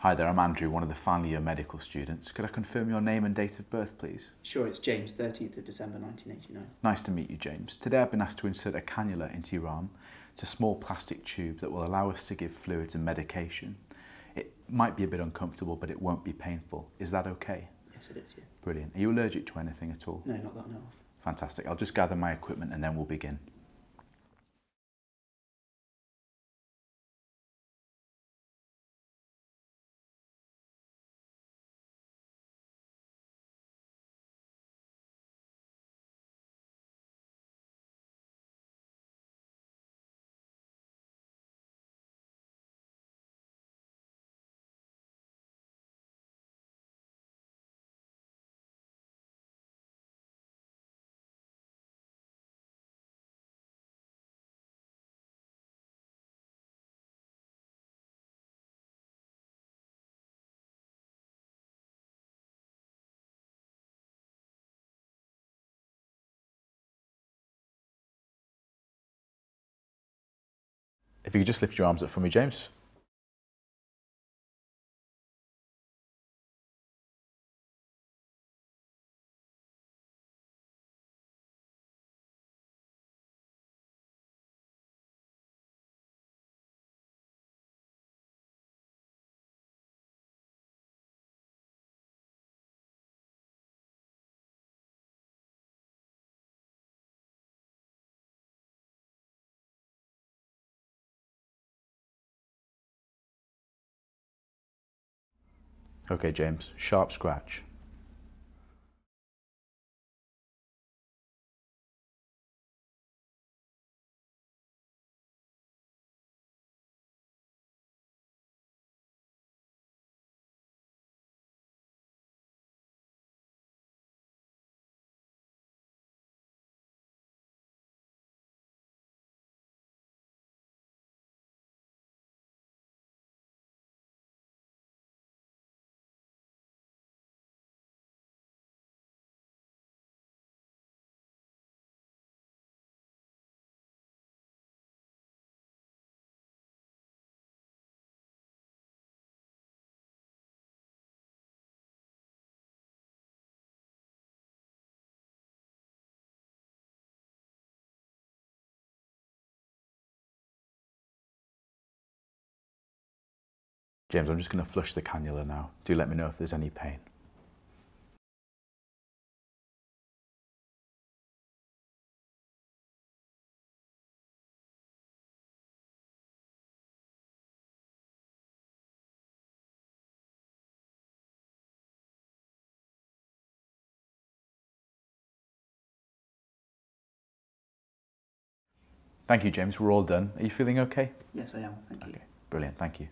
Hi there, I'm Andrew, one of the final year medical students. Could I confirm your name and date of birth, please? Sure, it's James, 30th of December 1989. Nice to meet you, James. Today I've been asked to insert a cannula into your arm. It's a small plastic tube that will allow us to give fluids and medication. It might be a bit uncomfortable, but it won't be painful. Is that okay? Yes, it is, yeah. Brilliant. Are you allergic to anything at all? No, not that I know of. Fantastic. I'll just gather my equipment and then we'll begin. If you could just lift your arms up for me, James. Okay, James, sharp scratch. James, I'm just going to flush the cannula now. Do let me know if there's any pain. Thank you, James. We're all done. Are you feeling okay? Yes, I am, thank you. Okay, brilliant. Thank you.